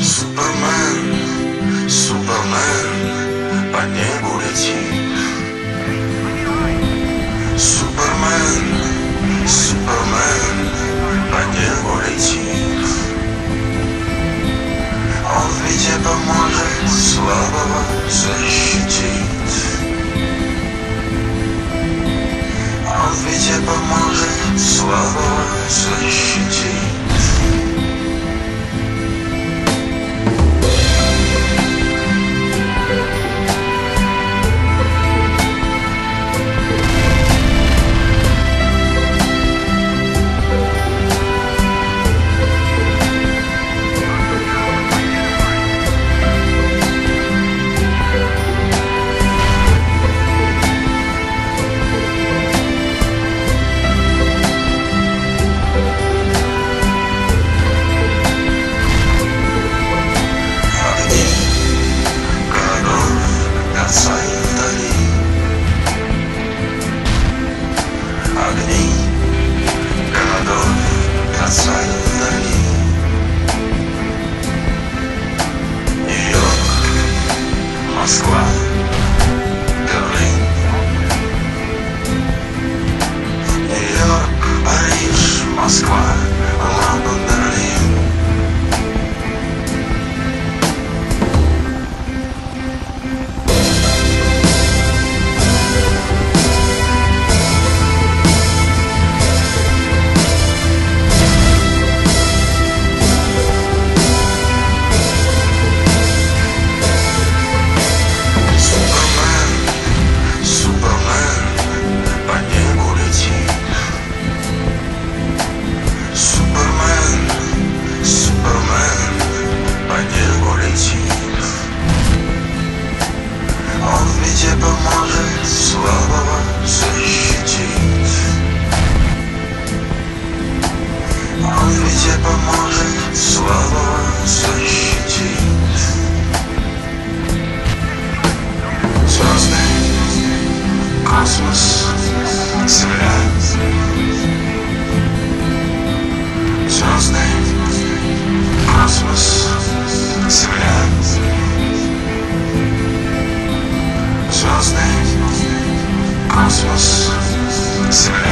Superman, Superman. woman swallow. Senseless. Sad.